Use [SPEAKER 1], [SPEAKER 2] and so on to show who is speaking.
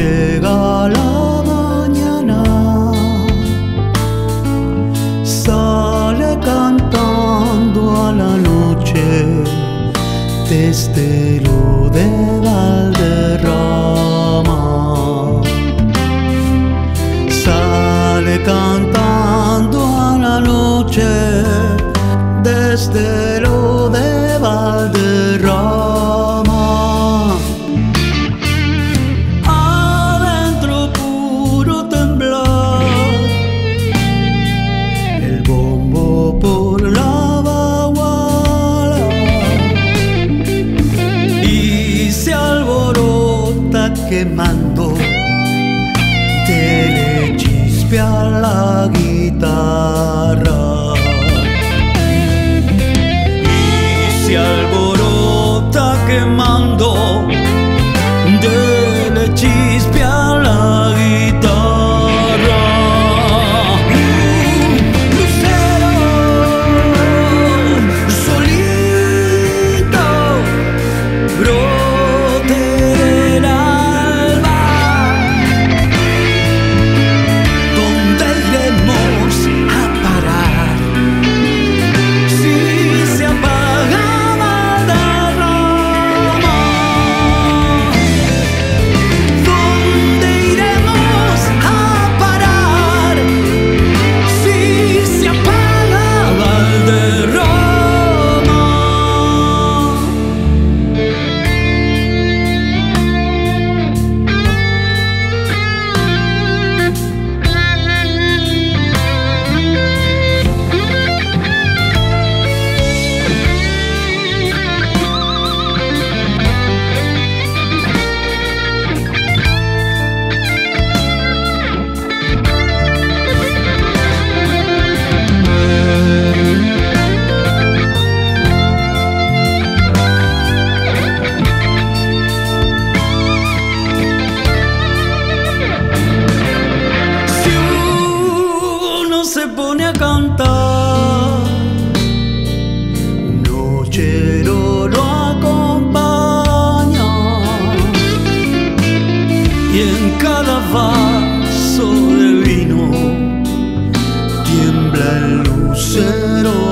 [SPEAKER 1] Llega la mañana, sale cantando a la noche desde lo de Valderrama. Sale cantando a la noche desde alborota quemando. Que le chispea la guitarra lucero